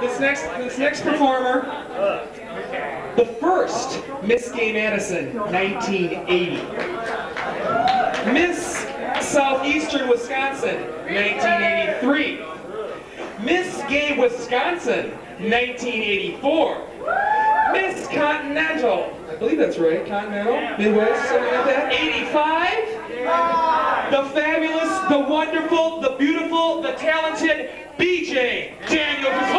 this next this next performer, the first Miss Gay Madison, 1980. Miss Southeastern Wisconsin, 1983. Miss Gay Wisconsin, 1984. Miss Continental, I believe that's right, Continental, Midwest, something like that, 85. The fabulous, the wonderful, the beautiful, the talented BJ Daniel.